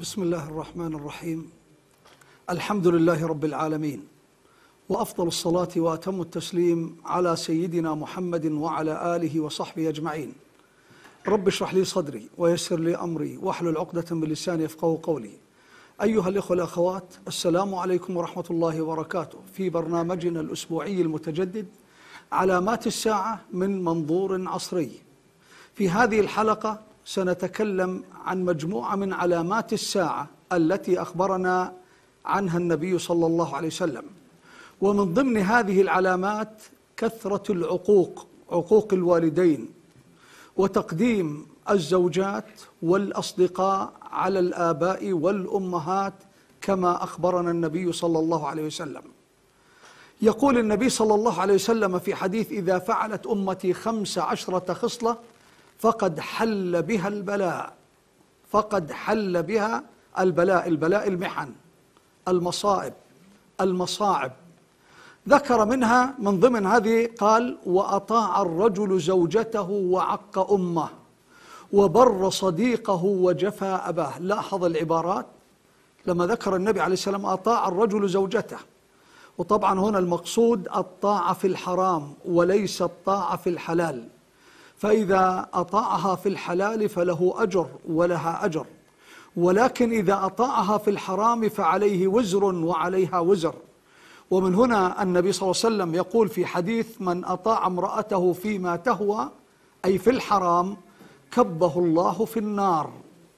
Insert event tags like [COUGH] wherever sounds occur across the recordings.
بسم الله الرحمن الرحيم. الحمد لله رب العالمين. وأفضل الصلاة وأتم التسليم على سيدنا محمد وعلى آله وصحبه أجمعين. رب اشرح لي صدري ويسر لي أمري واحلل عقدة من لساني يفقهوا قولي. أيها الإخوة الاخوات السلام عليكم ورحمة الله وبركاته. في برنامجنا الأسبوعي المتجدد علامات الساعة من منظور عصري. في هذه الحلقة سنتكلم عن مجموعة من علامات الساعة التي أخبرنا عنها النبي صلى الله عليه وسلم. ومن ضمن هذه العلامات كثرة العقوق عقوق الوالدين وتقديم الزوجات والأصدقاء على الآباء والأمهات كما أخبرنا النبي صلى الله عليه وسلم. يقول النبي صلى الله عليه وسلم في حديث إذا فعلت أمتي خمس عشرة خصلة فقد حل بها البلاء. فقد حل بها البلاء البلاء المحن المصائب المصاعب. ذكر منها من ضمن هذه قال وأطاع الرجل زوجته وعق أمه وبر صديقه وجفى أباه. لاحظ العبارات. لما ذكر النبي عليه السلام أطاع الرجل زوجته وطبعا هنا المقصود الطاعة في الحرام وليس الطاعة في الحلال. فإذا أطاعها في الحلال فله أجر ولها أجر. ولكن إذا أطاعها في الحرام فعليه وزر وعليها وزر. ومن هنا النبي صلى الله عليه وسلم يقول في حديث من أطاع امرأته فيما تهوى أي في الحرام كبه الله في النار.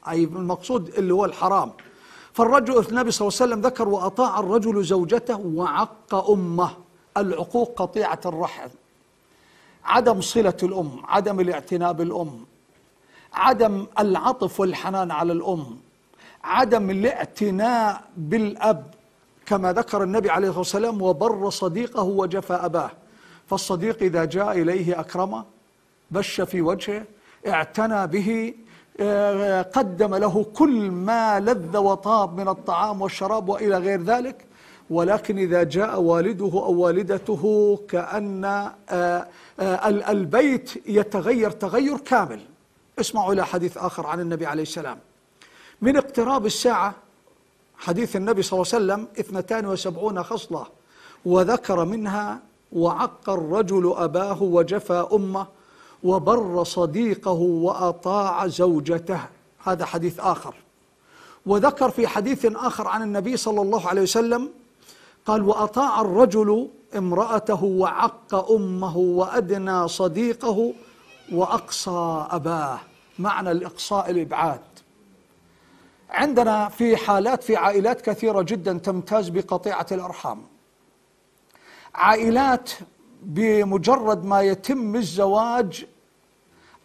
أي المقصود اللي هو الحرام. فالرجل النبي صلى الله عليه وسلم ذكر وأطاع الرجل زوجته وعق أمه. العقوق قطيعة الرحم. عدم صلة الأم عدم الاعتناء بالأم عدم العطف والحنان على الأم عدم الاعتناء بالأب كما ذكر النبي عليه الصلاة والسلام وبر صديقه وجفى أباه. فالصديق إذا جاء إليه أكرمه بش في وجهه اعتنى به قدم له كل ما لذ وطاب من الطعام والشراب وإلى غير ذلك ولكن إذا جاء والده أو والدته كأن البيت يتغير تغير كامل. اسمعوا إلى حديث آخر عن النبي عليه السلام. من اقتراب الساعة حديث النبي صلى الله عليه وسلم اثنتان وسبعون خصلة وذكر منها وعق الرجل أباه وجفى أمه وبر صديقه وأطاع زوجته. هذا حديث آخر. وذكر في حديث آخر عن النبي صلى الله عليه وسلم قال وأطاع الرجل امرأته وعق أمه وأدنى صديقه وأقصى أباه. معنى الإقصاء الإبعاد. عندنا في حالات في عائلات كثيرة جدا تمتاز بقطيعة الأرحام. عائلات بمجرد ما يتم الزواج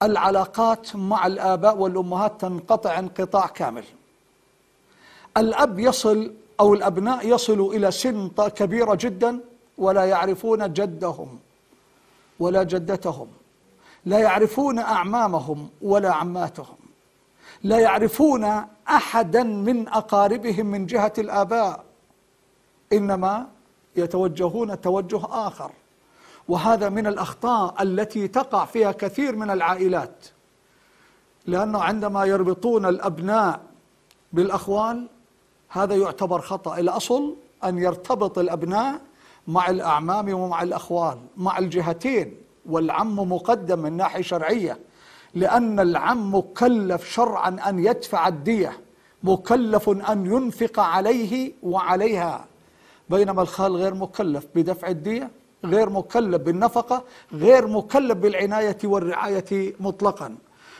العلاقات مع الآباء والأمهات تنقطع انقطاع كامل. الأب يصل أو الأبناء يصلوا إلى سن كبيرة جدا ولا يعرفون جدهم ولا جدتهم لا يعرفون أعمامهم ولا عماتهم لا يعرفون أحدا من أقاربهم من جهة الآباء إنما يتوجهون توجه آخر. وهذا من الأخطاء التي تقع فيها كثير من العائلات لأنه عندما يربطون الأبناء بالأخوال هذا يعتبر خطأ الأصل أن يرتبط الأبناء مع الأعمام ومع الأخوال مع الجهتين والعم مقدم من ناحية شرعية لأن العم مكلف شرعا أن يدفع الدية مكلف أن ينفق عليه وعليها. بينما الخال غير مكلف بدفع الدية غير مكلف بالنفقة غير مكلف بالعناية والرعاية مطلقا.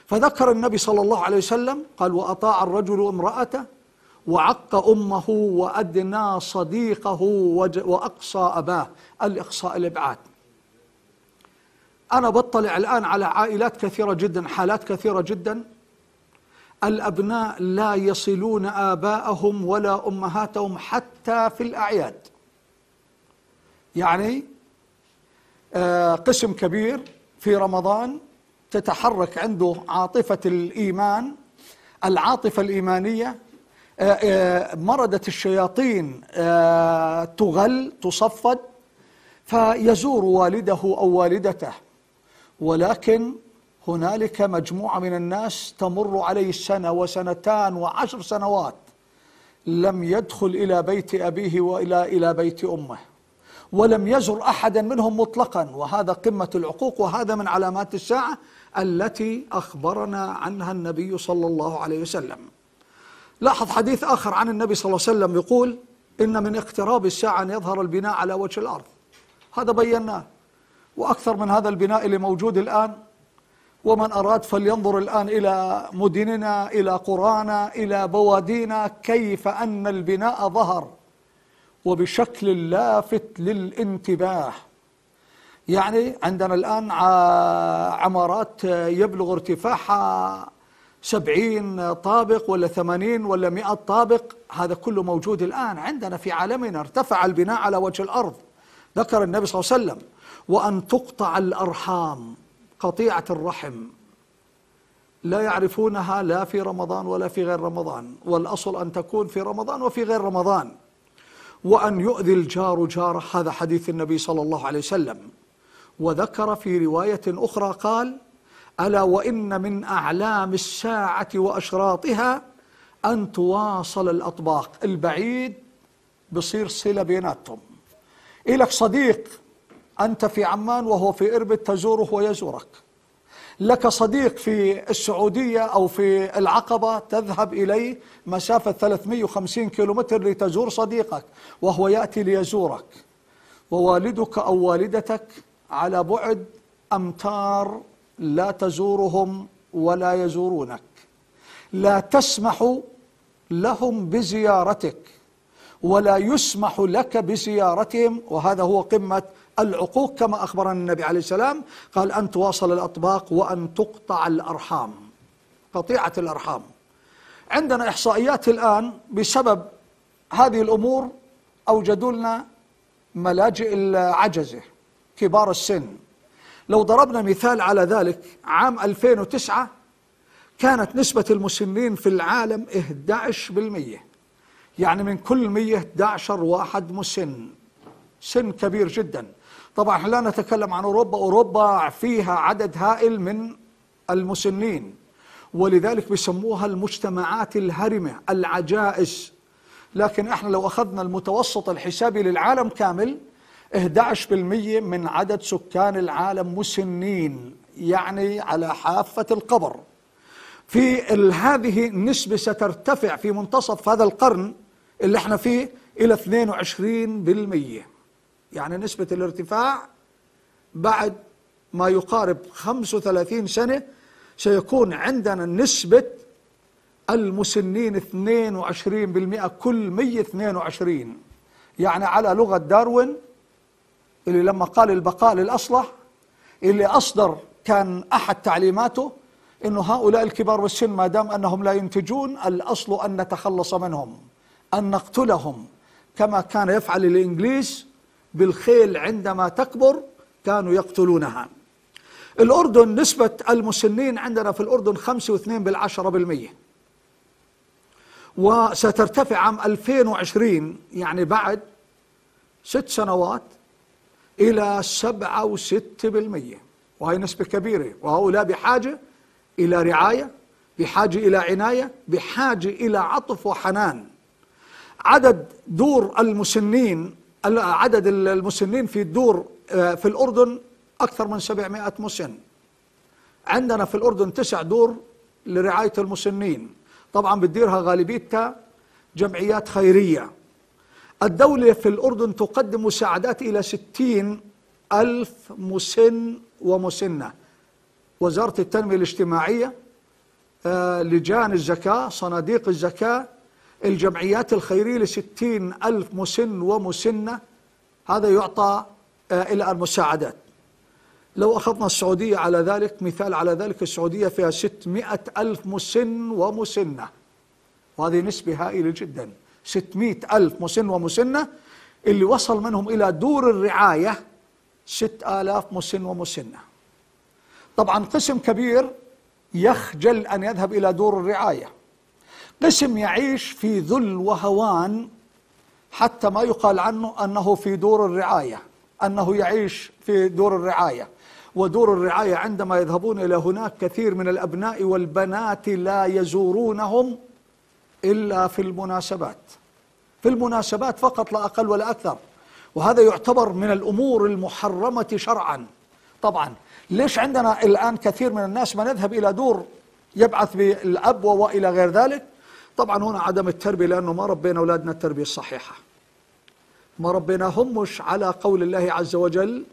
فذكر النبي صلى الله عليه وسلم قال وأطاع الرجل امرأته وعق أمه وأدنى صديقه وأقصى أباه. الإقصاء الإبعاد. أنا بطلع الآن على عائلات كثيرة جدا حالات كثيرة جدا. الأبناء لا يصلون آباءهم ولا أمهاتهم حتى في الأعياد. يعني قسم كبير في رمضان تتحرك عنده عاطفة الإيمان العاطفة الإيمانية مردت الشياطين تغل تصفد فيزور والده أو والدته. ولكن هنالك مجموعة من الناس تمر عليه السنة وسنتان وعشر سنوات لم يدخل إلى بيت أبيه وإلى إلى بيت أمه ولم يزر أحدا منهم مطلقا. وهذا قمة العقوق وهذا من علامات الساعة التي أخبرنا عنها النبي صلى الله عليه وسلم. لاحظ حديث آخر عن النبي صلى الله عليه وسلم يقول إن من اقتراب الساعة أن يظهر البناء على وجه الأرض. هذا بيناه. وأكثر من هذا البناء اللي موجود الآن ومن أراد فلينظر الآن إلى مدننا إلى قرانا إلى بوادينا كيف أن البناء ظهر. وبشكل لافت للانتباه. يعني عندنا الآن عمارات يبلغ ارتفاعها سبعين طابق ولا ثمانين ولا مئة طابق هذا كله موجود الآن عندنا في عالمنا ارتفع البناء على وجه الأرض. ذكر النبي صلى الله عليه وسلم وأن تقطع الأرحام قطيعة الرحم لا يعرفونها لا في رمضان ولا في غير رمضان والأصل أن تكون في رمضان وفي غير رمضان. وأن يؤذي الجار جاره هذا حديث النبي صلى الله عليه وسلم. وذكر في رواية أخرى قال ألا وإن من أعلام الساعة وأشراطها أن تواصل الأطباق؟ البعيد بصير صلة بيناتهم. إلك صديق أنت في عمان وهو في إربد تزوره ويزورك. لك صديق في السعودية أو في العقبة تذهب إليه مسافة 350 كيلومتر لتزور صديقك وهو يأتي ليزورك. ووالدك أو والدتك على بعد أمتار لا تزورهم ولا يزورونك. لا تسمح لهم بزيارتك ولا يسمح لك بزيارتهم. وهذا هو قمة العقوق كما أخبرنا النبي عليه السلام قال أن تواصل الأطباق وأن تقطع الأرحام قطيعة الأرحام. عندنا إحصائيات الآن بسبب هذه الأمور أوجدوا لنا ملاجئ العجزة كبار السن. لو ضربنا مثال على ذلك عام 2009 كانت نسبة المسنين في العالم 11% يعني من كل 100 11 واحد مسن. سن كبير جدا. طبعا لا نتكلم عن أوروبا. أوروبا فيها عدد هائل من المسنين ولذلك بيسموها المجتمعات الهرمة العجائز. لكن إحنا لو أخذنا المتوسط الحسابي للعالم كامل 11% من عدد سكان العالم مسنين يعني على حافة القبر. في هذه النسبة سترتفع في منتصف هذا القرن اللي إحنا فيه إلى 22% يعني نسبة الارتفاع بعد ما يقارب 35 سنة سيكون عندنا نسبة المسنين 22% كل 122 يعني على لغة داروين اللي لما قال البقاء للأصلح اللي أصدر كان أحد تعليماته أنه هؤلاء الكبار بالسن ما دام أنهم لا ينتجون الأصل أن نتخلص منهم أن نقتلهم. كما كان يفعل الإنجليز بالخيل عندما تكبر كانوا يقتلونها. الأردن نسبة المسنين عندنا في الأردن خمسة واثنين بالعشرة بالمية. وسترتفع عام 2020 يعني بعد ست سنوات إلى سبعة وستة بالمية. وهي نسبة كبيرة. وهؤلاء بحاجة إلى رعاية بحاجة إلى عناية بحاجة إلى عطف وحنان. عدد دور المسنين عدد المسنين في الدور آه، في الأردن أكثر من 700 مسن. عندنا في الأردن تسع دور لرعاية المسنين. طبعا بتديرها غالبيتها جمعيات خيرية. الدولة في الأردن تقدم مساعدات إلى ستين ألف مسن ومسنة. وزارة التنمية الاجتماعية آه، لجان الزكاة صناديق الزكاة الجمعيات الخيرية لستين ألف مسن ومسنة. هذا يعطى آه، إلى المساعدات. لو أخذنا السعودية على ذلك مثال على ذلك السعودية فيها ستمائة ألف مسن ومسنة. وهذه نسبة هائلة جدا. ستمائة ألف مسن ومسنة اللي وصل منهم إلى دور الرعاية ست آلاف مسن ومسنة. طبعا قسم كبير يخجل أن يذهب إلى دور الرعاية. قسم يعيش في ذل وهوان حتى ما يقال عنه أنه في دور الرعاية أنه يعيش في دور الرعاية. ودور الرعاية عندما يذهبون إلى هناك كثير من الأبناء والبنات لا يزورونهم إلا في المناسبات. في المناسبات فقط لا أقل ولا أكثر. وهذا يعتبر من الأمور المحرمة شرعا. طبعا ليش عندنا الآن كثير من الناس ما نذهب إلى دور يبعث بالأب وإلى غير ذلك؟ طبعا هنا عدم التربية لأنه ما ربينا أولادنا التربية الصحيحة. ما ربيناهمش على قول الله عز وجل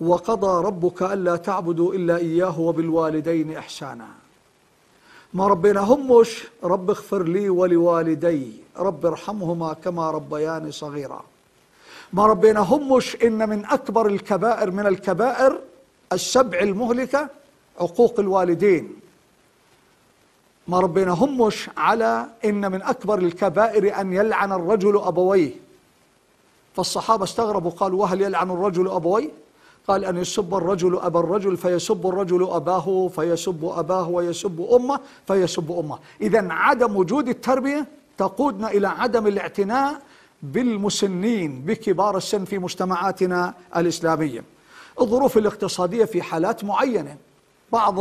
وقضى ربك ألا تعبدوا إلا إياه وبالوالدين إحسانا. ما ربيناهمش رب اغفر لي ولوالدي رب ارحمهما كما ربياني صغيرا. ما ربيناهمش إن من أكبر الكبائر من الكبائر السبع المهلكة عقوق الوالدين. ما ربيناهمش على إن من أكبر الكبائر أن يلعن الرجل أبويه. فالصحابة استغربوا قالوا وهل يلعن الرجل أبويه؟ قال أن يسب الرجل أبا الرجل فيسب الرجل أباه فيسب أباه ويسب أمه فيسب أمه. إذا عدم وجود التربية تقودنا إلى عدم الاعتناء بالمسنين بكبار السن في مجتمعاتنا الإسلامية. الظروف الاقتصادية في حالات معينة. بعض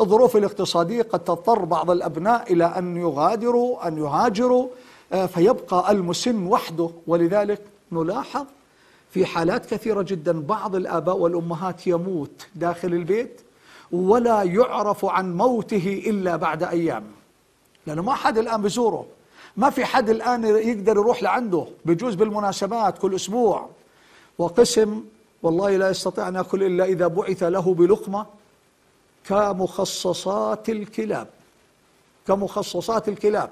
الظروف الاقتصادية قد تضطر بعض الأبناء إلى أن يغادروا أن يهاجروا آه، فيبقى المسن وحده. ولذلك نلاحظ في حالات كثيرة جدا بعض الآباء والأمهات يموت داخل البيت ولا يعرف عن موته إلا بعد أيام. لأنه ما حد الآن بزوره. ما في حد الآن يقدر يروح لعنده. بجوز بالمناسبات كل أسبوع. وقسم والله لا يستطيع أن يأكل إلا إذا بعث له بلقمة كمخصصات الكلاب. كمخصصات الكلاب.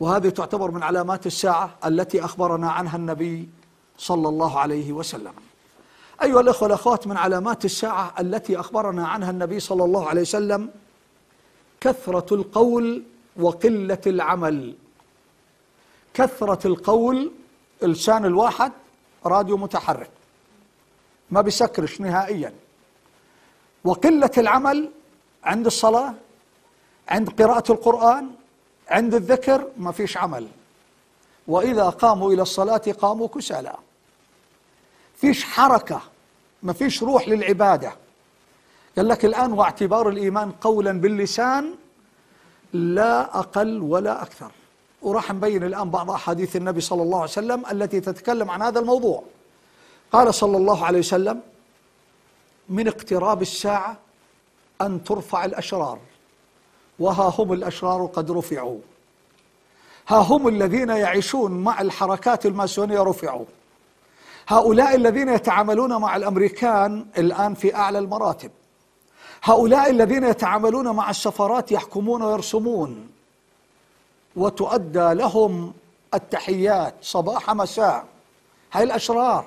وهذه تعتبر من علامات الساعة التي أخبرنا عنها النبي صلى الله عليه وسلم. أيها الأخوة والأخوات من علامات الساعة التي أخبرنا عنها النبي صلى الله عليه وسلم كثرة القول وقلة العمل. كثرة القول لسان الواحد راديو متحرك ما بيسكرش نهائيا. وقلة العمل عند الصلاة عند قراءة القرآن عند الذكر ما فيش عمل. وإذا قاموا إلى الصلاة قاموا كسالى. فيش حركة ما فيش روح للعبادة. قال لك الآن واعتبار الإيمان قولا باللسان لا أقل ولا أكثر. وراح نبين الآن بعض أحاديث النبي صلى الله عليه وسلم التي تتكلم عن هذا الموضوع. قال صلى الله عليه وسلم من اقتراب الساعة أن ترفع الأشرار وها هم الأشرار قد رفعوا. ها هم الذين يعيشون مع الحركات الماسونية رفعوا. هؤلاء الذين يتعاملون مع الأمريكان الآن في أعلى المراتب. هؤلاء الذين يتعاملون مع السفارات يحكمون ويرسمون. وتؤدى لهم التحيات صباح مساء. هاي الأشرار.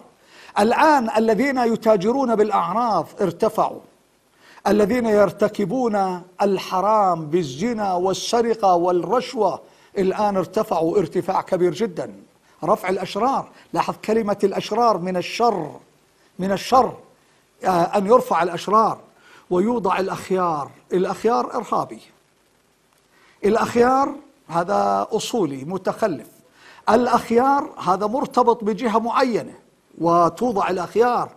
الآن الذين يتاجرون بالأعراض ارتفعوا. الذين يرتكبون الحرام بالزنا والسرقة والرشوة الآن ارتفعوا ارتفاع كبير جدا. رفع الأشرار. لاحظ كلمة الأشرار من الشر من الشر آه، أن يرفع الأشرار ويوضع الأخيار. الأخيار إرهابي. الأخيار هذا أصولي متخلف. الأخيار هذا مرتبط بجهة معينة وتوضع الأخيار.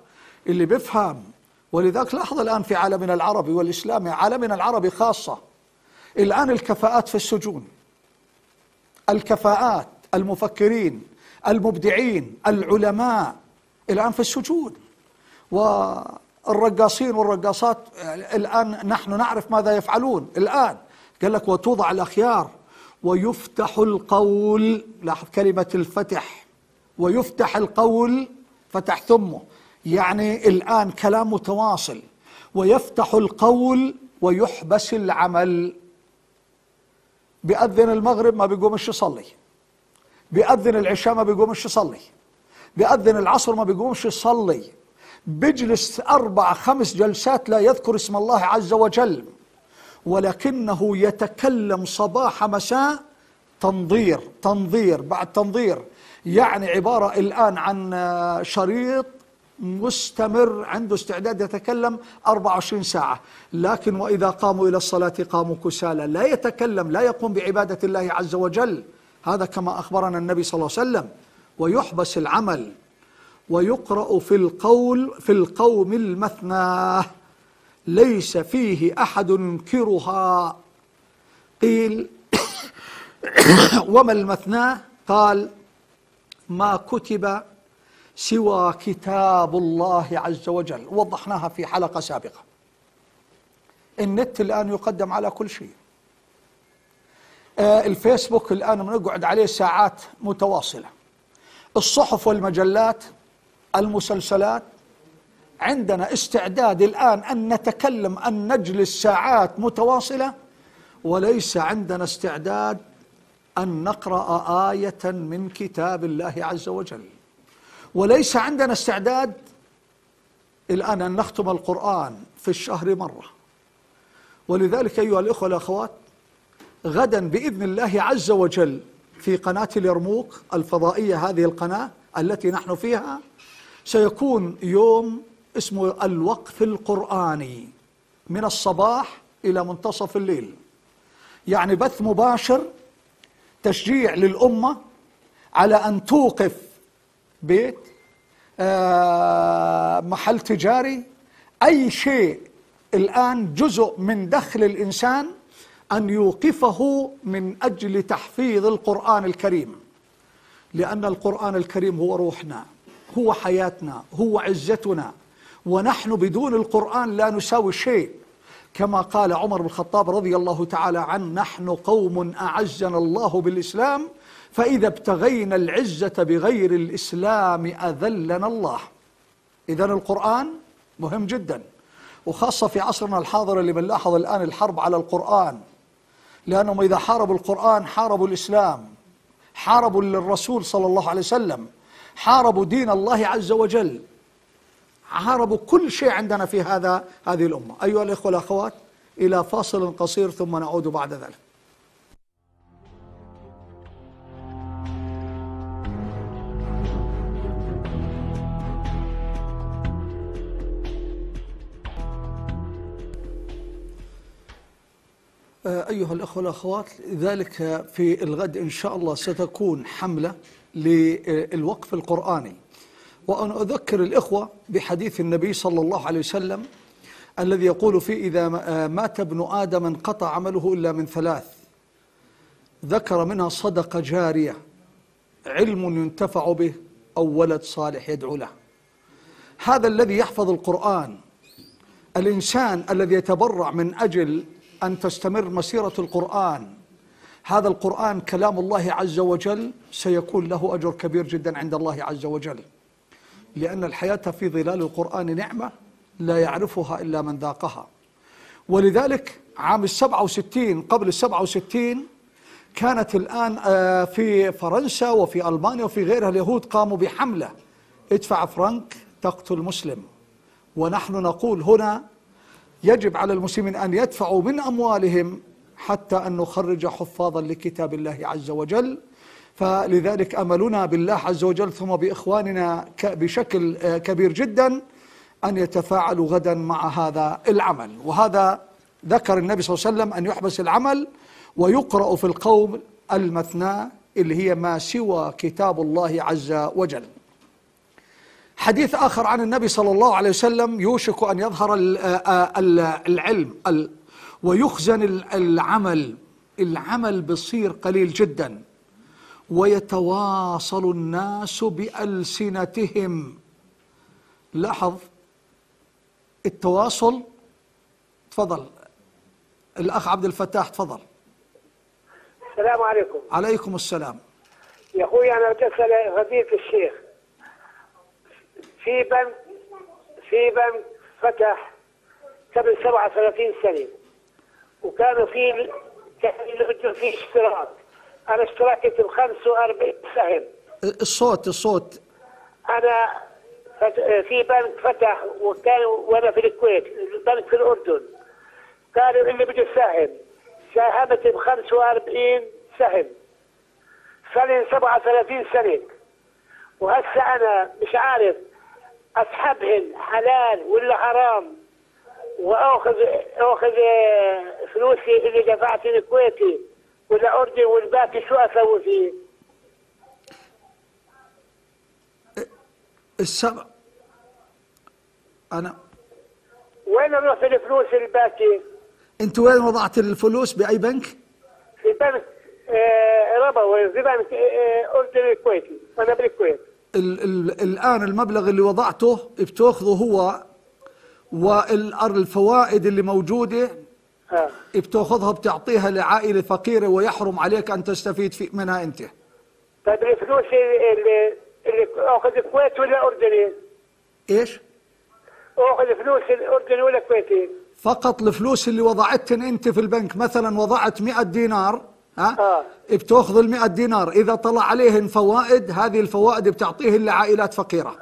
اللي بيفهم ولذلك لاحظ الآن في عالمنا العربي والإسلامي عالمنا العربي خاصة. الآن الكفاءات في السجون. الكفاءات المفكرين المبدعين العلماء الآن في السجون. والرقاصين والرقاصات الآن نحن نعرف ماذا يفعلون. الآن قال لك وتوضع الأخيار ويفتح القول لاحظ كلمة الفتح ويفتح القول فتح ثمه. يعني الآن كلام متواصل. ويفتح القول ويحبس العمل. بأذن المغرب ما بيقومش يصلي. بيأذن العشاء ما بيقومش يصلي. بيأذن العصر ما بيقومش يصلي. بيجلس أربع خمس جلسات لا يذكر اسم الله عز وجل. ولكنه يتكلم صباح مساء تنظير تنظير بعد تنظير. يعني عبارة الآن عن شريط مستمر عنده استعداد يتكلم 24 ساعة. لكن وإذا قاموا إلى الصلاة قاموا كسالى. لا يتكلم لا يقوم بعبادة الله عز وجل. هذا كما أخبرنا النبي صلى الله عليه وسلم ويحبس العمل ويقرأ في القول في القوم المثنى ليس فيه أحد ينكرها. قيل [COUGHS] وما المثناه قال ما كتب سوى كتاب الله عز وجل. وضحناها في حلقة سابقة. النت الآن يقدم على كل شيء. الفيسبوك الآن بنقعد عليه ساعات متواصلة. الصحف والمجلات المسلسلات عندنا استعداد الآن أن نتكلم أن نجلس ساعات متواصلة وليس عندنا استعداد أن نقرأ آية من كتاب الله عز وجل. وليس عندنا استعداد الآن أن نختم القرآن في الشهر مرة. ولذلك أيها الإخوة والأخوات غدا بإذن الله عز وجل في قناة اليرموك الفضائية هذه القناة التي نحن فيها سيكون يوم اسمه الوقف القرآني من الصباح إلى منتصف الليل. يعني بث مباشر تشجيع للأمة على أن توقف بيت آه، محل تجاري. أي شيء الآن جزء من دخل الإنسان أن يوقفه من أجل تحفيظ القرآن الكريم. لأن القرآن الكريم هو روحنا هو حياتنا هو عزتنا. ونحن بدون القرآن لا نساوي شيء. كما قال عمر بن الخطاب رضي الله تعالى عنه نحن قوم أعزنا الله بالإسلام فإذا ابتغينا العزة بغير الإسلام أذلنا الله. إذا القرآن مهم جدا. وخاصة في عصرنا الحاضر اللي بنلاحظ الآن الحرب على القرآن. لأنهم إذا حاربوا القرآن حاربوا الإسلام حاربوا للرسول صلى الله عليه وسلم حاربوا دين الله عز وجل. حاربوا كل شيء عندنا في هذا هذه الأمة. أيها الإخوة والأخوات إلى فاصل قصير ثم نعود بعد ذلك. أيها الأخوة والأخوات ذلك في الغد إن شاء الله ستكون حملة للوقف القرآني. وأنا أذكر الإخوة بحديث النبي صلى الله عليه وسلم الذي يقول فيه إذا مات ابن آدم انقطع عمله إلا من ثلاث. ذكر منها صدقة جارية علم ينتفع به أو ولد صالح يدعو له. هذا الذي يحفظ القرآن الإنسان الذي يتبرع من أجل أن تستمر مسيرة القرآن. هذا القرآن كلام الله عز وجل سيكون له أجر كبير جدا عند الله عز وجل. لأن الحياة في ظلال القرآن نعمة لا يعرفها إلا من ذاقها. ولذلك عام السبعة وستين قبل السبعة وستين كانت الآن آه، في فرنسا وفي ألمانيا وفي غيرها اليهود قاموا بحملة. ادفع فرنك تقتل مسلم. ونحن نقول هنا يجب على المسلمين أن يدفعوا من أموالهم حتى أن نخرج حفاظا لكتاب الله عز وجل. فلذلك أملنا بالله عز وجل ثم بإخواننا بشكل آه، كبير جدا أن يتفاعلوا غدا مع هذا العمل. وهذا ذكر النبي صلى الله عليه وسلم أن يحبس العمل ويقرأ في القوم المثنى اللي هي ما سوى كتاب الله عز وجل. حديث آخر عن النبي صلى الله عليه وسلم يوشك أن يظهر العلم ويخزن العمل العمل بصير قليل جدا. ويتواصل الناس بألسنتهم. لاحظ التواصل تفضل. الأخ عبد الفتاح تفضل. السلام عليكم. عليكم السلام. يا أخوي أنا بدي أسأل فضيلة الشيخ. في بنك في بنك فتح قبل 37 سنة. وكانوا في كان في اشتراك. أنا اشتركت ب 45 سهم. الصوت الصوت. أنا في بنك فتح وكان وأنا في الكويت بنك في الأردن. قالوا اللي بده سهم. ساهمت ب 45 سهم. صار لي 37 سنة. وهسه أنا مش عارف اسحبهن حلال ولا حرام واخذ أخذ فلوسي اللي دفعت الكويتي ولا اردن والباقي شو أسوي فيه؟ السبع أنا وين أروح في الفلوس الباقي؟ أنت وين وضعت الفلوس بأي بنك؟ في بنك آه ربوي في بنك آه، اردني كويتي وأنا بالكويت ال ال الآن المبلغ اللي وضعته بتأخذه هو والفوائد اللي موجودة بتأخذها بتعطيها لعائلة فقيرة ويحرم عليك أن تستفيد في منها أنت طيب الفلوس اللي اللي اللي أخذ كويت ولا أردني؟ إيش؟ أخذ فلوس الأردني ولا كويتي؟ فقط الفلوس اللي وضعتهن أنت في البنك مثلا وضعت 100 دينار ها؟ آه. بتأخذ ال 100 دينار. إذا طلع عليهن فوائد هذه الفوائد بتعطيهن لعائلات فقيرة.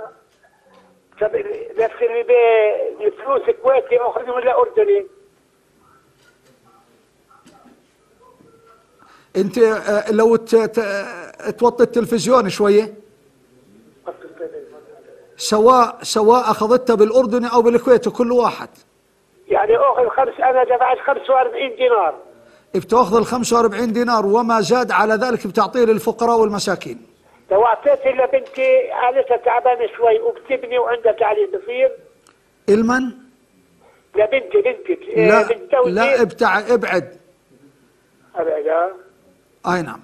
طب نفس اللي الفلوس كويتي اخذ ولا أردني؟ أنت آه، لو توطي التلفزيون شوية. سواء سواء أخذتها بالأردن أو بالكويت كل واحد. يعني أخذ خمس أنا دفعت 45 دينار. بتأخذ ال 45 دينار وما زاد على ذلك بتعطيه للفقراء والمساكين. لو اعطيت لبنتي عادتها تعبانه شوي وبتبني وعندها تعليم بصير. المن؟ لبنتي بنتك لا. لا ابتع ابعد. أبعد، آه. أي نعم.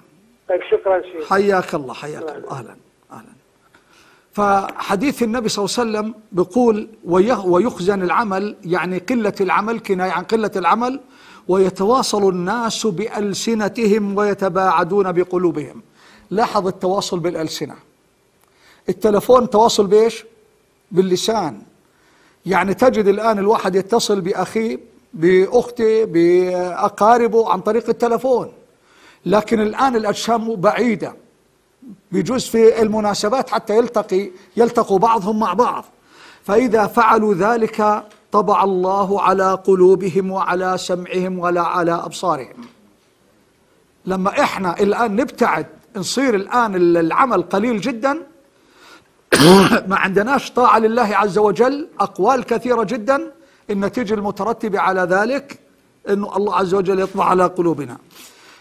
طيب شكرا شيخ حياك الله حياك الله. أهلا أهلا. فحديث النبي صلى الله عليه وسلم بيقول ويخزن العمل يعني قلة العمل كناية عن قلة العمل. ويتواصل الناس بألسنتهم ويتباعدون بقلوبهم. لاحظ التواصل بالألسنة. التلفون تواصل بإيش؟ باللسان. يعني تجد الآن الواحد يتصل بأخيه بأخته بأقاربه عن طريق التلفون. لكن الآن الأجسام بعيدة. بيجوز في المناسبات حتى يلتقي يلتقوا بعضهم مع بعض. فإذا فعلوا ذلك طبع الله على قلوبهم وعلى سمعهم ولا على أبصارهم. لما إحنا الآن نبتعد نصير الآن العمل قليل جداً [COUGHS] ما عندناش طاعة لله عز وجل أقوال كثيرة جدا النتيجة المترتبة على ذلك أنه الله عز وجل يطبع على قلوبنا.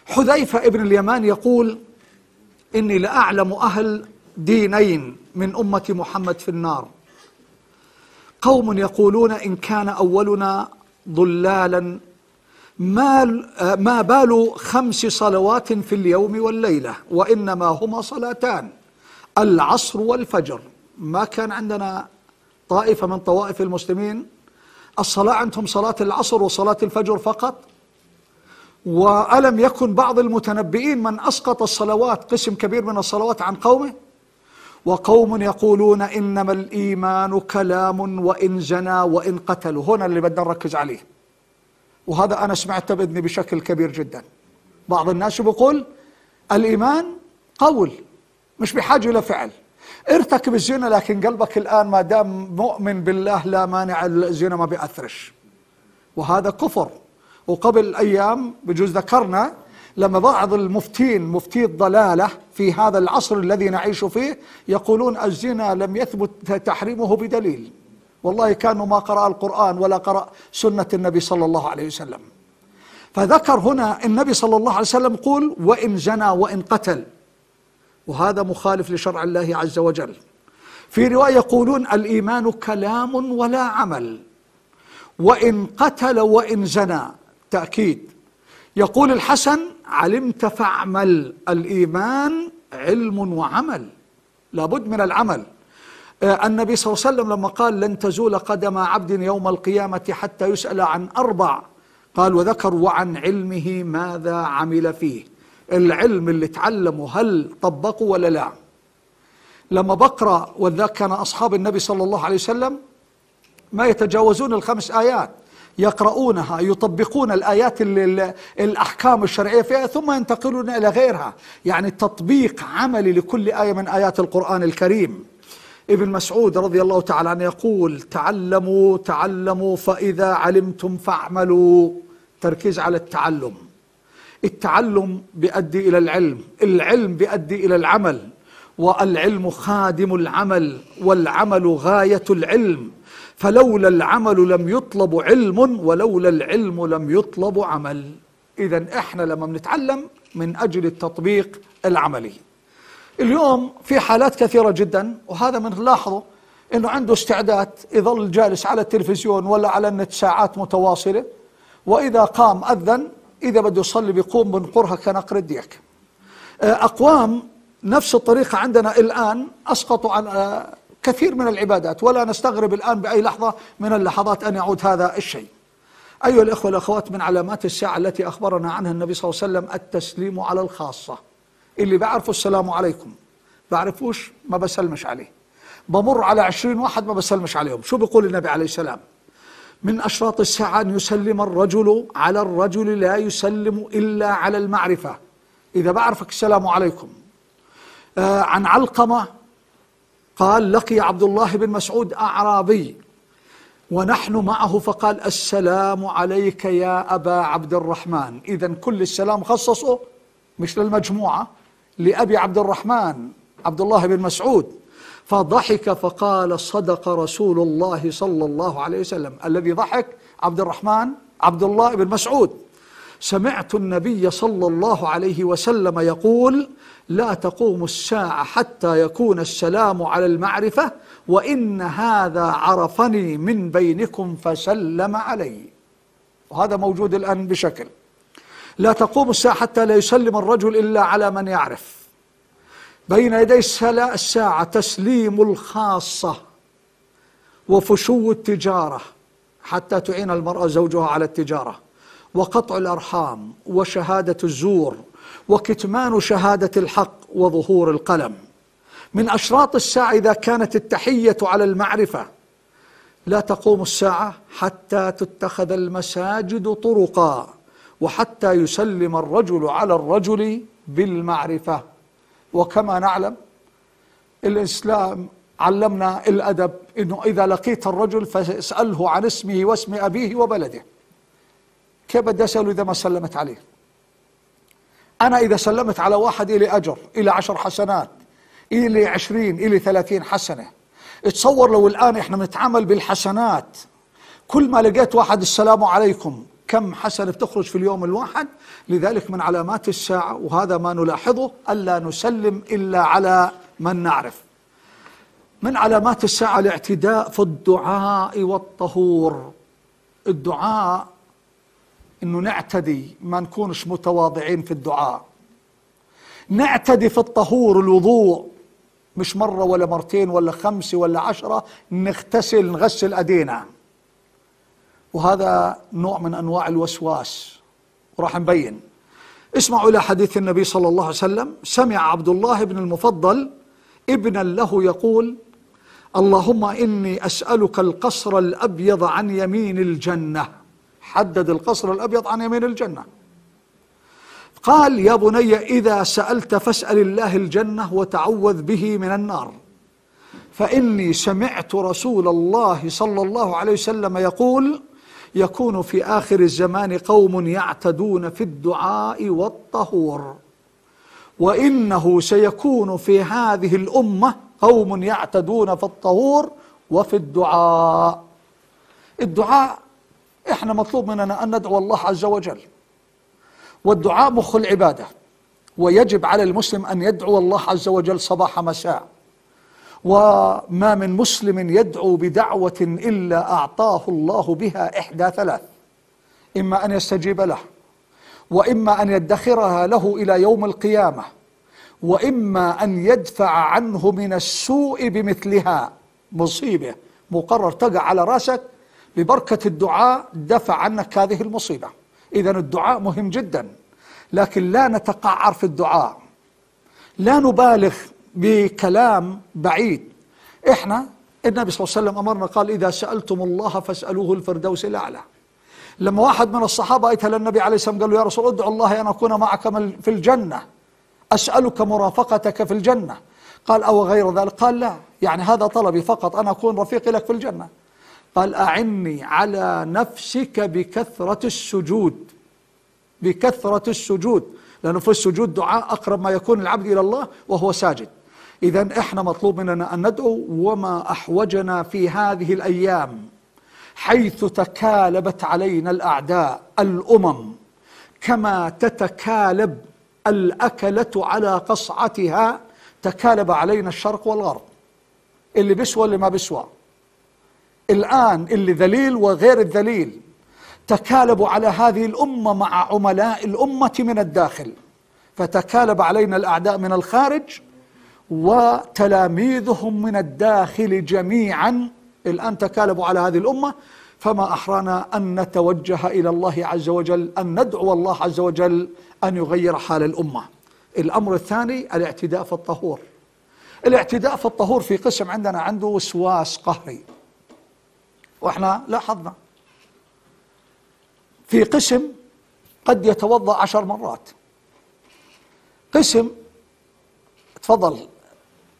حذيفة ابن اليمان يقول إني لأعلم أهل دينين من أمة محمد في النار. قوم يقولون إن كان أولنا ضلالا. ما ما بال خمس صلوات في اليوم والليلة وإنما هما صلاتان العصر والفجر. ما كان عندنا طائفة من طوائف المسلمين الصلاة عندهم صلاة العصر وصلاة الفجر فقط. وألم يكن بعض المتنبئين من أسقط الصلوات قسم كبير من الصلوات عن قومه؟ وقوم يقولون إنما الإيمان كلام وإن زنى وإن قتلوا. هنا اللي بدنا نركز عليه. وهذا أنا سمعته بإذني بشكل كبير جدا. بعض الناس بيقول؟ الإيمان قول مش بحاجة إلى فعل. ارتكب الزنا لكن قلبك الآن ما دام مؤمن بالله لا مانع الزنا ما بيأثرش. وهذا كفر. وقبل أيام بجوز ذكرنا لما بعض المفتين مفتي الضلالة في هذا العصر الذي نعيش فيه يقولون الزنا لم يثبت تحريمه بدليل. والله كانوا ما قرأ القرآن ولا قرأ سنة النبي صلى الله عليه وسلم. فذكر هنا النبي صلى الله عليه وسلم يقول وإن زنى وإن قتل. وهذا مخالف لشرع الله عز وجل. في رواية يقولون الإيمان كلام ولا عمل. وإن قتل وإن زنى. تأكيد. يقول الحسن علمت فاعمل الإيمان علم وعمل لابد من العمل. آه، النبي صلى الله عليه وسلم لما قال لن تزول قدم عبد يوم القيامة حتى يسأل عن أربع قال وذكر وعن علمه ماذا عمل فيه. العلم اللي تعلمه هل طبقه ولا لا. لما بقرأ وذاك كان أصحاب النبي صلى الله عليه وسلم ما يتجاوزون الخمس آيات. يقرؤونها يطبقون الآيات الأحكام الشرعية فيها ثم ينتقلون إلى غيرها. يعني تطبيق عملي لكل آية من آيات القرآن الكريم. ابن مسعود رضي الله تعالى عنه يقول تعلموا تعلموا فإذا علمتم فاعملوا. تركيز على التعلم. التعلم بيؤدي إلى العلم العلم بيؤدي إلى العمل والعلم خادم العمل والعمل غاية العلم. فلولا العمل لم يطلب علم ولولا العلم لم يطلب عمل. إذا إحنا لما بنتعلم من أجل التطبيق العملي. اليوم في حالات كثيرة جدا وهذا من نلاحظه إنه عنده استعداد يظل جالس على التلفزيون ولا على النت ساعات متواصلة. وإذا قام أذن إذا بده يصلي بيقوم بنقرها كنقر الديك. أقوام نفس الطريقة عندنا الآن أسقطوا عن كثير من العبادات ولا نستغرب الآن بأي لحظة من اللحظات أن يعود هذا الشيء. أيها الإخوة والأخوات من علامات الساعة التي أخبرنا عنها النبي صلى الله عليه وسلم التسليم على الخاصة. اللي بعرفه السلام عليكم بعرفوش ما بسلمش عليه. بمر على عشرين واحد ما بسلمش عليهم. شو بيقول النبي عليه السلام؟ من أشراط الساعة أن يسلم الرجل على الرجل لا يسلم إلا على المعرفة. إذا بعرفك السلام عليكم. آه عن علقمة قال لقي عبد الله بن مسعود أعرابي ونحن معه. فقال السلام عليك يا أبا عبد الرحمن. إذا كل السلام خصصه مش للمجموعة لأبي عبد الرحمن عبد الله بن مسعود. فضحك فقال صدق رسول الله صلى الله عليه وسلم. الذي ضحك عبد الرحمن عبد الله بن مسعود. سمعت النبي صلى الله عليه وسلم يقول لا تقوم الساعة حتى يكون السلام على المعرفة وإن هذا عرفني من بينكم فسلم علي. وهذا موجود الآن بشكل. لا تقوم الساعة حتى لا يسلم الرجل إلا على من يعرف. بين يدي الساعة تسليم الخاصة وفشو التجارة حتى تعين المرأة زوجها على التجارة. وقطع الأرحام وشهادة الزور وكتمان شهادة الحق وظهور القلم. من أشراط الساعة إذا كانت التحية على المعرفة. لا تقوم الساعة حتى تتخذ المساجد طرقا وحتى يسلم الرجل على الرجل بالمعرفة. وكما نعلم الإسلام علمنا الأدب أنه إذا لقيت الرجل فاسأله عن اسمه واسم أبيه وبلده. كيف بدي أسأله إذا ما سلمت عليه؟ أنا إذا سلمت على واحد إلي أجر إلي عشر حسنات إلي عشرين إلي ثلاثين حسنة. تصور لو الآن إحنا بنتعامل بالحسنات كل ما لقيت واحد السلام عليكم كم حسنة بتخرج في اليوم الواحد؟ لذلك من علامات الساعة وهذا ما نلاحظه ألا نسلم إلا على من نعرف. من علامات الساعة الاعتداء في الدعاء والطهور. الدعاء إنه نعتدي ما نكونش متواضعين في الدعاء. نعتدي في الطهور الوضوء. مش مرة ولا مرتين ولا خمسة ولا عشرة نغتسل نغسل أدينا. وهذا نوع من أنواع الوسواس. وراح نبين. اسمعوا إلى حديث النبي صلى الله عليه وسلم. سمع عبد الله بن المفضل ابنا له يقول اللهم إني أسألك القصر الأبيض عن يمين الجنة. حدد القصر الأبيض عن يمين الجنة. قال يا بني إذا سألت فاسأل الله الجنة وتعوذ به من النار. فإني سمعت رسول الله صلى الله عليه وسلم يقول يكون في آخر الزمان قوم يعتدون في الدعاء والطهور. وإنه سيكون في هذه الأمة قوم يعتدون في الطهور وفي الدعاء. الدعاء إحنا مطلوب مننا أن ندعو الله عز وجل. والدعاء مخ العبادة. ويجب على المسلم أن يدعو الله عز وجل صباح مساء. وما من مسلم يدعو بدعوة إلا أعطاه الله بها إحدى ثلاث. إما أن يستجيب له وإما أن يدخرها له إلى يوم القيامة وإما أن يدفع عنه من السوء بمثلها. مصيبة. مقرر تقع على رأسك ببركة الدعاء دفع عنك هذه المصيبة. إذا الدعاء مهم جدا. لكن لا نتقعر في الدعاء. لا نبالغ بكلام بعيد. إحنا النبي صلى الله عليه وسلم أمرنا قال إذا سألتم الله فاسألوه الفردوس الأعلى. لما واحد من الصحابة أتى للنبي عليه السلام قال له يا رسول ادعو الله أن أكون معك في الجنة. أسألك مرافقتك في الجنة. قال أو غير ذلك؟ قال لا. يعني هذا طلبي فقط أنا أكون رفيقي لك في الجنة. قال أعني على نفسك بكثرة السجود. بكثرة السجود. لأنه في السجود دعاء أقرب ما يكون العبد إلى الله وهو ساجد. إذا إحنا مطلوب مننا أن ندعو وما أحوجنا في هذه الأيام حيث تكالبت علينا الأعداء الأمم كما تتكالب الأكلة على قصعتها تكالب علينا الشرق والغرب. اللي بيسوى اللي ما بيسوى. الآن اللي ذليل وغير الذليل تكالبوا على هذه الأمة مع عملاء الأمة من الداخل فتكالب علينا الأعداء من الخارج وتلاميذهم من الداخل جميعا. الآن تكالبوا على هذه الأمة فما أحرانا أن نتوجه إلى الله عز وجل أن ندعو الله عز وجل أن يغير حال الأمة. الأمر الثاني الاعتداء في الطهور. الاعتداء في الطهور في قسم عندنا عنده وسواس قهري. وإحنا لاحظنا. في قسم قد يتوضأ عشر مرات. قسم تفضل.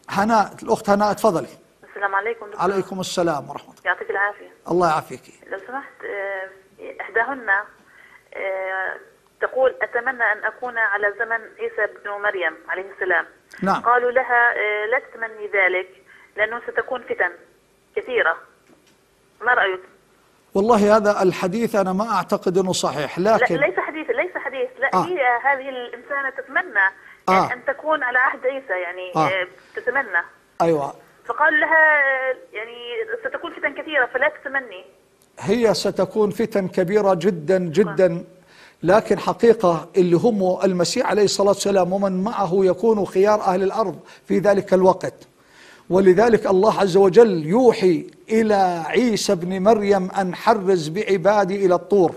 هناء الأخت هناء تفضلي السلام عليكم دكتور. عليكم السلام ورحمة الله. يعطيك العافية. الله يعافيك. لو سمحت آه، إحداهن آه، تقول أتمنى أن أكون على زمن عيسى بن مريم عليه السلام. نعم. قالوا لها آه، لا تتمني ذلك لأنه ستكون فتن كثيرة. ما رأيك؟ والله هذا الحديث أنا ما أعتقد إنه صحيح لا لكن ليس حديث ليس حديث لا آه. هي هذه الإنسانة تتمنى آه. يعني أن تكون على عهد عيسى يعني آه. آه، تتمنى أيوه فقال لها آه، يعني ستكون فتن كثيرة فلا تتمني هي ستكون فتن كبيرة جدا جدا لكن حقيقة اللي هم المسيح عليه الصلاة والسلام ومن معه يكون خيار أهل الأرض في ذلك الوقت ولذلك الله عز وجل يوحي إلى عيسى بن مريم أن حرز بعبادي إلى الطور.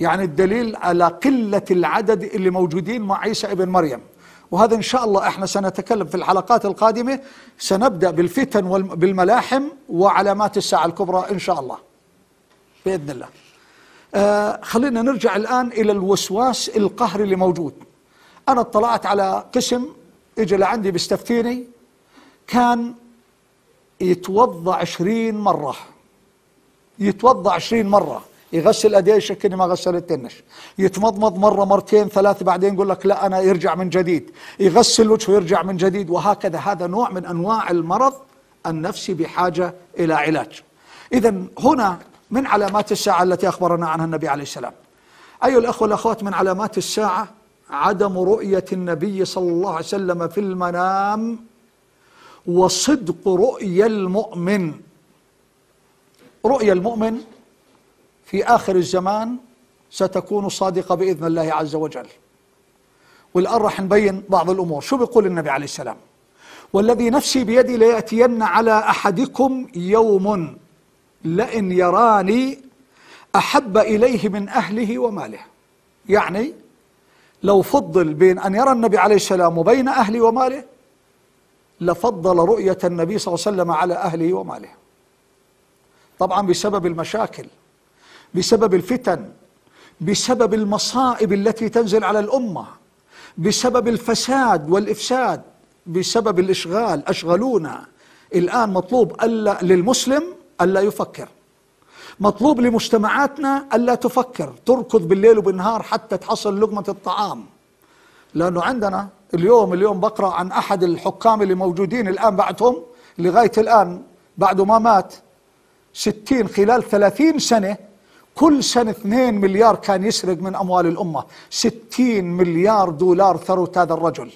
يعني الدليل على قلة العدد اللي موجودين مع عيسى ابن مريم. وهذا إن شاء الله إحنا سنتكلم في الحلقات القادمة. سنبدأ بالفتن وبالملاحم وعلامات الساعة الكبرى إن شاء الله. بإذن الله. آه خلينا نرجع الآن إلى الوسواس القهري اللي موجود. أنا اطلعت على قسم إجا لعندي بيستفتيني كان يتوضأ عشرين مرة. يتوضأ عشرين مرة. يغسل أديه يشكني ما غسلتنش يتمضمض مرة مرتين ثلاث بعدين يقول لك لا أنا يرجع من جديد. يغسل وجهه يرجع من جديد. وهكذا هذا نوع من أنواع المرض النفسي بحاجة إلى علاج. إذا هنا من علامات الساعة التي أخبرنا عنها النبي عليه السلام. أيها الأخوة والأخوات من علامات الساعة عدم رؤية النبي صلى الله عليه وسلم في المنام وصدق رؤيا المؤمن. رؤيا المؤمن في آخر الزمان ستكون صادقة بإذن الله عز وجل. والآن راح نبين بعض الأمور. شو بيقول النبي عليه السلام؟ والذي نفسي بيدي ليأتين على أحدكم يوم لئن يراني أحب إليه من أهله وماله. يعني لو فضل بين أن يرى النبي عليه السلام وبين أهله وماله لفضل رؤية النبي صلى الله عليه وسلم على أهله وماله. طبعا بسبب المشاكل بسبب الفتن بسبب المصائب التي تنزل على الأمة بسبب الفساد والإفساد بسبب الإشغال. أشغلونا. الآن مطلوب ألا للمسلم ألا يفكر. مطلوب لمجتمعاتنا ألا تفكر. تركض بالليل وبالنهار حتى تحصل لقمة الطعام. لأنه عندنا اليوم اليوم بقرأ عن أحد الحكام اللي موجودين الآن بعدهم لغاية الآن بعد ما مات ستين خلال ثلاثين سنة كل سنة 2 مليار كان يسرق من أموال الأمة. 60 مليار دولار ثروة هذا الرجل.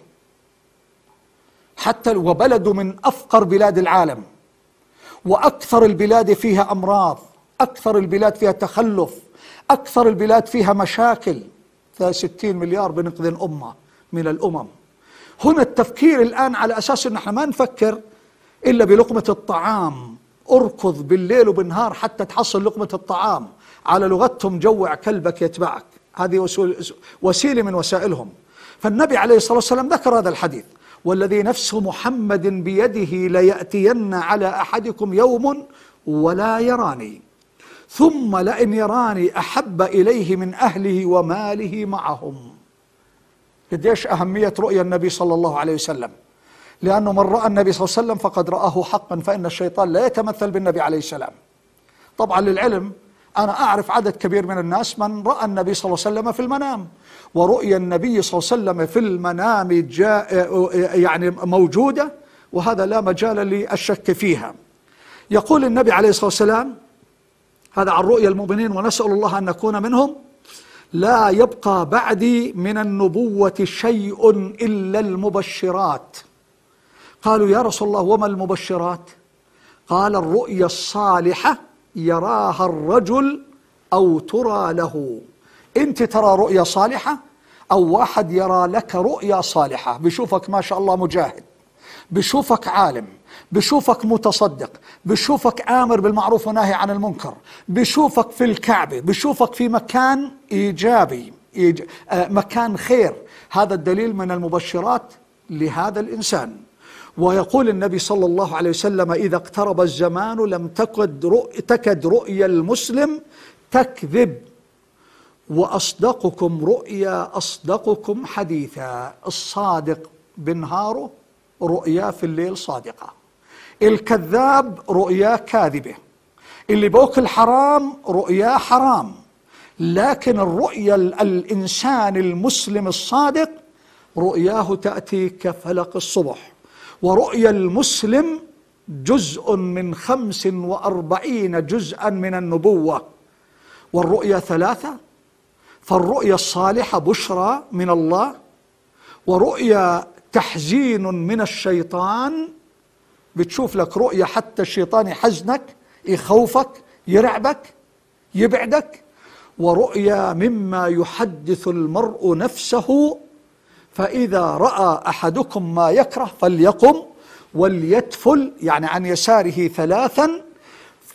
حتى وبلده من أفقر بلاد العالم. وأكثر البلاد فيها أمراض أكثر البلاد فيها تخلف أكثر البلاد فيها مشاكل. 60 مليار بنقذ أمة من الأمم. هنا التفكير الآن على أساس أن إحنا ما نفكر إلا بلقمة الطعام. أركض بالليل وبالنهار حتى تحصل لقمة الطعام. على لغتهم جوع كلبك يتبعك. هذه وسيلة من وسائلهم. فالنبي عليه الصلاة والسلام ذكر هذا الحديث. والذي نفس محمد بيده ليأتين على أحدكم يوم ولا يراني. ثم لئن يراني أحب إليه من أهله وماله معهم. قديش أهمية رؤيا النبي صلى الله عليه وسلم. لأنه من رأى النبي صلى الله عليه وسلم فقد رآه حقا فإن الشيطان لا يتمثل بالنبي عليه السلام. طبعا للعلم أنا أعرف عدد كبير من الناس من رأى النبي صلى الله عليه وسلم في المنام. ورؤيا النبي صلى الله عليه وسلم في المنام جاء يعني موجودة وهذا لا مجال للشك فيها. يقول النبي عليه الصلاة والسلام هذا عن رؤيا المؤمنين ونسأل الله أن نكون منهم لا يبقى بعدي من النبوة شيء إلا المبشرات. قالوا يا رسول الله وما المبشرات؟ قال الرؤيا الصالحة يراها الرجل أو ترى له. أنت ترى رؤيا صالحة أو واحد يرى لك رؤيا صالحة؟ بيشوفك ما شاء الله مجاهد. بشوفك عالم. بشوفك متصدق بشوفك آمر بالمعروف وناهي عن المنكر بشوفك في الكعبة بشوفك في مكان إيجابي إيج... آه مكان خير. هذا الدليل من المبشرات لهذا الإنسان. ويقول النبي صلى الله عليه وسلم إذا اقترب الزمان لم تكد, رؤ... تكد رؤيا المسلم تكذب. وأصدقكم رؤيا أصدقكم حديثا. الصادق بنهاره رؤيا في الليل صادقة. الكذاب رؤيا كاذبة. اللي بوكل حرام رؤيا حرام. لكن الرؤيا الإنسان المسلم الصادق رؤياه تأتي كفلق الصبح. ورؤيا المسلم جزء من خمس وأربعين جزءا من النبوة. والرؤيا ثلاثة. فالرؤيا الصالحة بشرى من الله. ورؤيا تحزين من الشيطان بتشوف لك رؤية حتى الشيطان يحزنك يخوفك يرعبك يبعدك. ورؤيا مما يحدث المرء نفسه فإذا رأى أحدكم ما يكره فليقم وليتفل يعني عن يساره ثلاثا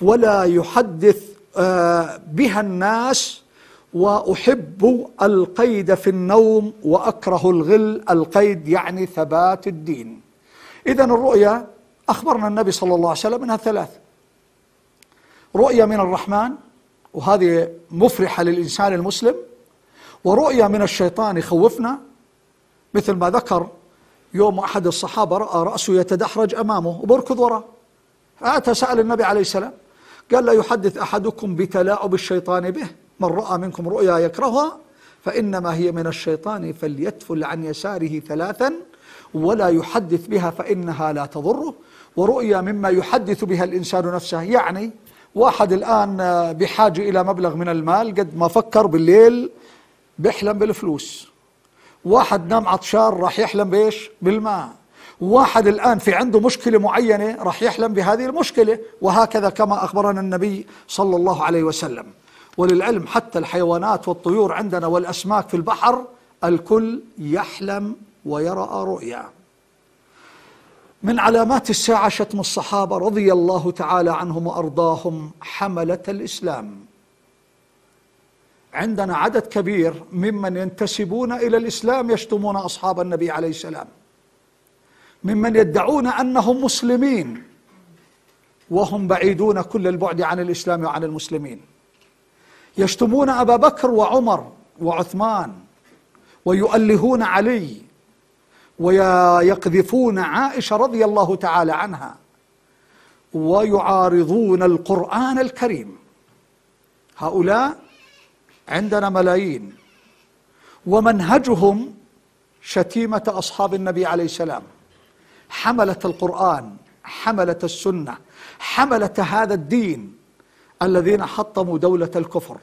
ولا يحدث آه، بها الناس. وأحب القيد في النوم وأكره الغل القيد يعني ثبات الدين. اذا الرؤيا أخبرنا النبي صلى الله عليه وسلم أنها ثلاث. رؤيا من الرحمن وهذه مفرحة للإنسان المسلم ورؤيا من الشيطان يخوفنا مثل ما ذكر يوم أحد الصحابة رأى رأسه يتدحرج أمامه وبركض وراء فأتى سأل النبي عليه السلام قال لا يحدث أحدكم بتلاعب الشيطان به من رأى منكم رؤيا يكرهها فإنما هي من الشيطان فليتفل عن يساره ثلاثا ولا يحدث بها فإنها لا تضره. ورؤيا مما يحدث بها الإنسان نفسه. يعني واحد الآن بحاجة إلى مبلغ من المال قد ما فكر بالليل بيحلم بالفلوس. واحد نام عطشان راح يحلم بإيش؟ بالماء. واحد الآن في عنده مشكلة معينة راح يحلم بهذه المشكلة وهكذا كما أخبرنا النبي صلى الله عليه وسلم. وللعلم حتى الحيوانات والطيور عندنا والأسماك في البحر الكل يحلم ويرى رؤيا. من علامات الساعة شتم الصحابة رضي الله تعالى عنهم وأرضاهم حملة الإسلام. عندنا عدد كبير ممن ينتسبون إلى الإسلام يشتمون أصحاب النبي عليه السلام. ممن يدعون أنهم مسلمين وهم بعيدون كل البعد عن الإسلام وعن المسلمين. يشتمون أبا بكر وعمر وعثمان ويؤلهون علي ويقذفون عائشة رضي الله تعالى عنها ويعارضون القرآن الكريم. هؤلاء عندنا ملايين. ومنهجهم شتيمة أصحاب النبي عليه السلام. حملة القرآن حملة السنة حملة هذا الدين الذين حطموا دولة الكفر.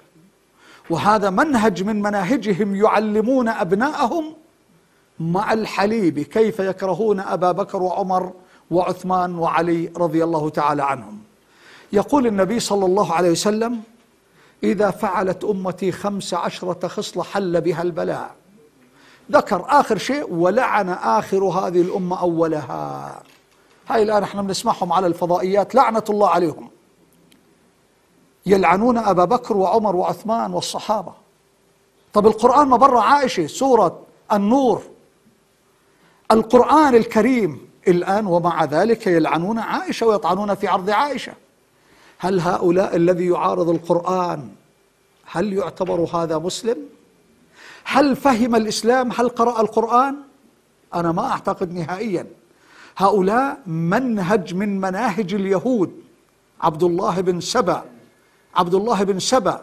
وهذا منهج من مناهجهم يعلمون أبناءهم مع الحليب كيف يكرهون أبا بكر وعمر وعثمان وعلي رضي الله تعالى عنهم. يقول النبي صلى الله عليه وسلم إذا فعلت أمتي خمس عشرة خصلة حل بها البلاء. ذكر آخر شيء ولعن آخر هذه الأمة أولها. هاي الآن إحنا بنسمعهم على الفضائيات لعنة الله عليهم. يلعنون أبا بكر وعمر وعثمان والصحابة. طب القرآن ما عائشة سورة النور القرآن الكريم الآن ومع ذلك يلعنون عائشة ويطعنون في عرض عائشة هل هؤلاء الذي يعارض القرآن هل يعتبر هذا مسلم؟ هل فهم الإسلام؟ هل قرأ القرآن؟ أنا ما أعتقد نهائيا هؤلاء منهج من مناهج اليهود عبد الله بن سبأ عبد الله بن سبأ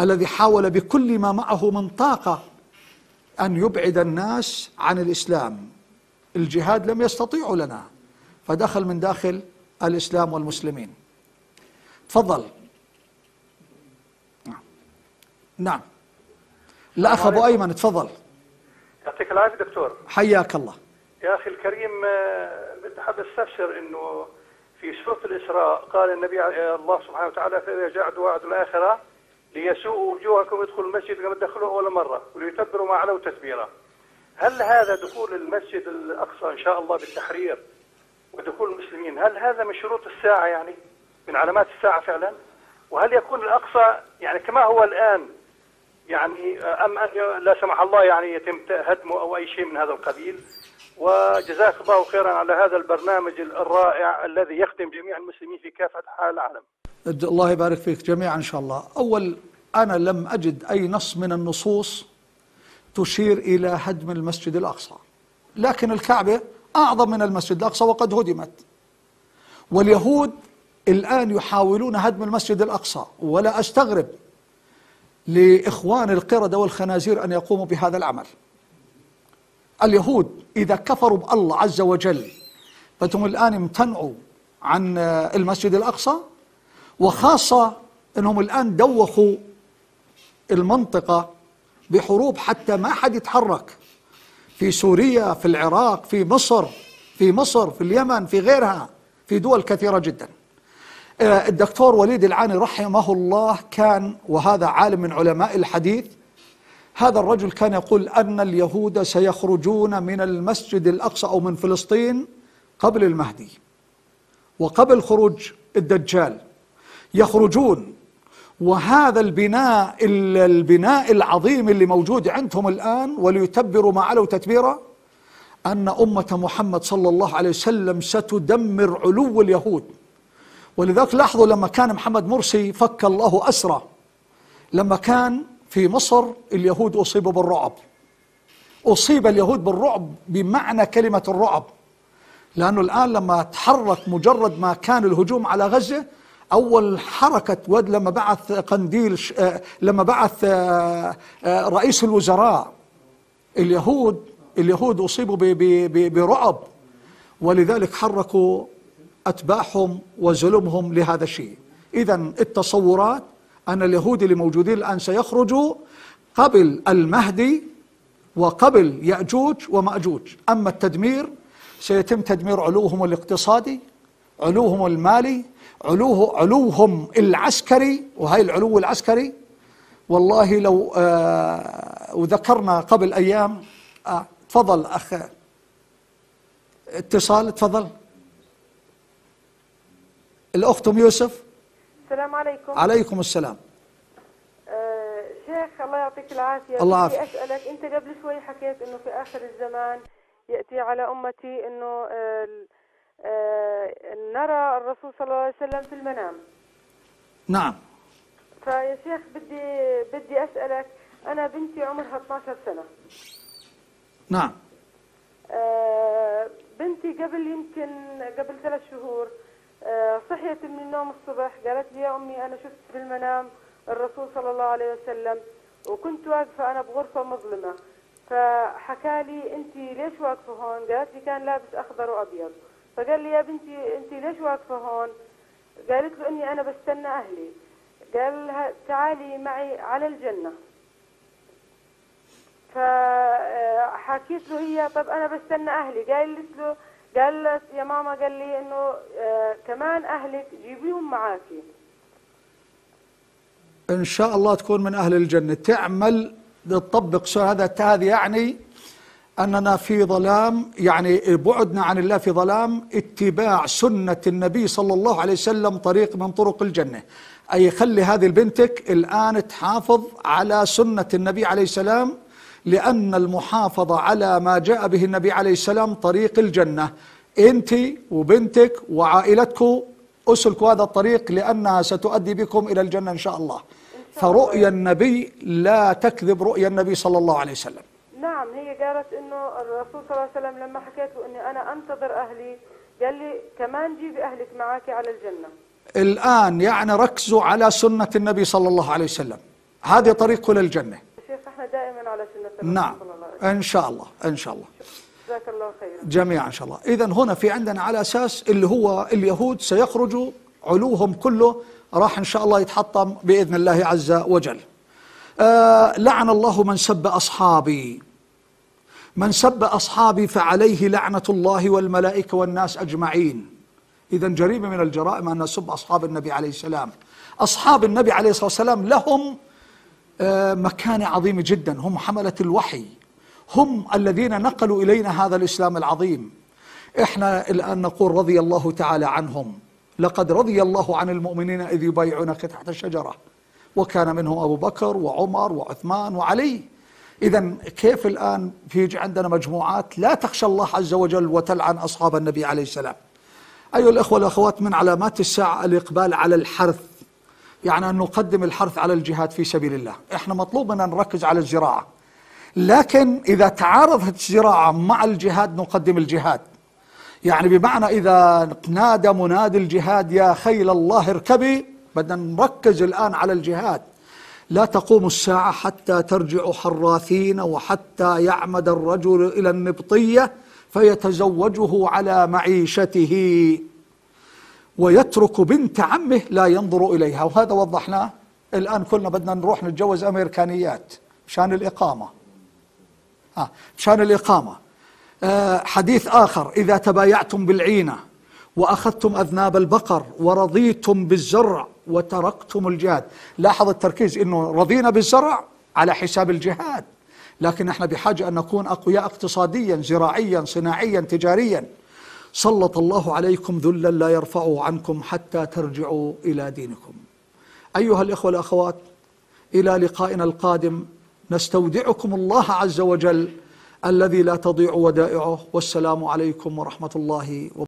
الذي حاول بكل ما معه من طاقة أن يبعد الناس عن الإسلام الجهاد لم يستطيعوا لنا فدخل من داخل الإسلام والمسلمين. تفضل. نعم, نعم. الأخ أبو أيمن تفضل. يعطيك العافية دكتور. حياك الله. يا أخي الكريم آه، بدي حاب أستفسر أنه في سورة الإسراء قال النبي الله سبحانه وتعالى فإذا جاء وعد الآخرة ليسوءوا وجوهكم يدخلوا المسجد كما دخلوا أول مرة وليتبروا ما علوا تتبيرا هل هذا دخول المسجد الأقصى إن شاء الله بالتحرير ودخول المسلمين هل هذا من شروط الساعة يعني؟ من علامات الساعة فعلا؟ وهل يكون الأقصى يعني كما هو الآن يعني أم أن لا سمح الله يعني يتم هدمه أو أي شيء من هذا القبيل؟ وجزاك الله خيرا على هذا البرنامج الرائع الذي يخدم جميع المسلمين في كافة أنحاء العالم. الله يبارك فيك جميعا إن شاء الله. أول أنا لم أجد أي نص من النصوص تشير إلى هدم المسجد الأقصى. لكن الكعبة أعظم من المسجد الأقصى وقد هدمت. واليهود الآن يحاولون هدم المسجد الأقصى. ولا أستغرب لإخوان القردة والخنازير أن يقوموا بهذا العمل. اليهود إذا كفروا بالله عز وجل فهم الآن امتنعوا عن المسجد الأقصى وخاصة أنهم الآن دوخوا المنطقة بحروب حتى ما حد يتحرك. في سوريا في العراق في مصر في مصر في اليمن في غيرها في دول كثيرة جدا. آه، الدكتور وليد العاني رحمه الله كان وهذا عالم من علماء الحديث هذا الرجل كان يقول أن اليهود سيخرجون من المسجد الأقصى أو من فلسطين قبل المهدي وقبل خروج الدجال. يخرجون وهذا البناء البناء العظيم اللي موجود عندهم الآن وليتبروا ما علوا تتبيرا أن أمة محمد صلى الله عليه وسلم ستدمر علو اليهود. ولذلك لاحظوا لما كان محمد مرسي فك الله أسرى لما كان في مصر اليهود أصيبوا بالرعب. أصيب اليهود بالرعب بمعنى كلمة الرعب. لأنه الآن لما تحرك مجرد ما كان الهجوم على غزة أول حركة ود لما بعث قنديل آه، لما بعث آه، آه، رئيس الوزراء اليهود اليهود أصيبوا برعب ولذلك حركوا أتباعهم وزلمهم لهذا الشيء. إذا التصورات أن اليهود اللي موجودين الآن سيخرجوا قبل المهدي وقبل يأجوج ومأجوج. أما التدمير سيتم تدمير علوهم الاقتصادي علوهم المالي علوه علوهم العسكري وهي العلو العسكري. والله لو آه وذكرنا قبل أيام آه تفضل أخ اتصال تفضل. الأخت أم يوسف. السلام عليكم. عليكم السلام. آه شيخ الله يعطيك العافية. الله يعافيك. أسألك أنت قبل شوي حكيت أنه في آخر الزمان يأتي على أمتي أنه آه نرى الرسول صلى الله عليه وسلم في المنام. نعم. فيا شيخ بدي بدي أسألك أنا بنتي عمرها 12 سنة. نعم. آه بنتي قبل يمكن قبل ثلاث شهور آه، صحيت من النوم الصبح قالت لي يا أمي أنا شفت في المنام الرسول صلى الله عليه وسلم وكنت واقفة أنا بغرفة مظلمة. فحكى لي أنت ليش واقفة هون؟ قالت لي كان لابس أخضر وأبيض. فقال لي يا بنتي أنت ليش واقفة هون؟ قالت له أني أنا بستنى أهلي. قال لها تعالي معي على الجنة. فحكيت له هي طب أنا بستنى أهلي. قالت له قال يا ماما قال لي إنه آه كمان اهلك جيبيهم معاكي. إن شاء الله تكون من أهل الجنة. تعمل تطبق هذا؟ هذا يعني أننا في ظلام يعني بعدنا عن الله في ظلام اتباع سنة النبي صلى الله عليه وسلم طريق من طرق الجنة. أي خلي هذه بنتك الآن تحافظ على سنة النبي عليه السلام لأن المحافظة على ما جاء به النبي عليه السلام طريق الجنة. أنت وبنتك وعائلتكم أسلكوا هذا الطريق لأنها ستؤدي بكم إلى الجنة إن شاء الله. فرؤيا النبي لا تكذب رؤيا النبي صلى الله عليه وسلم. نعم هي قالت إنه الرسول صلى الله عليه وسلم لما حكيت له إني أنا أنتظر أهلي قال لي كمان جيبي أهلك معك على الجنة. الآن يعني ركزوا على سنة النبي صلى الله عليه وسلم. هذه طريق للجنه دائما على سنة نعم. إن شاء الله إن شاء الله. جزاك الله خيرا. جميعا إن شاء الله. إذا هنا في عندنا على أساس اللي هو اليهود سيخرجوا علوهم كله راح إن شاء الله يتحطم بإذن الله عز وجل. آه لعن الله من سب أصحابي. من سب أصحابي فعليه لعنة الله والملائكة والناس أجمعين. إذا جريمة من الجرائم أن نسب أصحاب النبي عليه السلام. أصحاب النبي عليه الصلاة والسلام لهم آه، مكانة عظيمة جدا. هم حملة الوحي. هم الذين نقلوا إلينا هذا الإسلام العظيم. إحنا الآن نقول رضي الله تعالى عنهم. لقد رضي الله عن المؤمنين إذ يبايعونك تحت الشجرة. وكان منهم أبو بكر وعمر وعثمان وعلي. إذا كيف الآن بيجي عندنا مجموعات لا تخشى الله عز وجل وتلعن أصحاب النبي عليه السلام. أيها الأخوة والأخوات من علامات الساعة الإقبال على الحرث يعني أن نقدم الحرث على الجهاد في سبيل الله. إحنا مطلوب أن نركز على الزراعة. لكن إذا تعارضت الزراعة مع الجهاد نقدم الجهاد. يعني بمعنى إذا نادى منادي الجهاد يا خيل الله اركبي. بدنا نركز الآن على الجهاد. لا تقوم الساعة حتى ترجع حراثين وحتى يعمد الرجل إلى النبطية فيتزوجه على معيشته. ويترك بنت عمه لا ينظر إليها. وهذا وضحناه الآن كلنا بدنا نروح نتجوز أمريكانيات مشان الإقامة. ها مشان الإقامة. آه حديث آخر. إذا تبايعتم بالعينة وأخذتم أذناب البقر ورضيتم بالزرع وتركتم الجهاد. لاحظ التركيز أنه رضينا بالزرع على حساب الجهاد لكن إحنا بحاجة أن نكون أقوياء اقتصاديا زراعيا صناعيا تجاريا. سلط الله عليكم ذلا لا يرفعه عنكم حتى ترجعوا إلى دينكم. أيها الإخوة الأخوات إلى لقائنا القادم نستودعكم الله عز وجل الذي لا تضيع ودائعه. والسلام عليكم ورحمة الله وبركاته.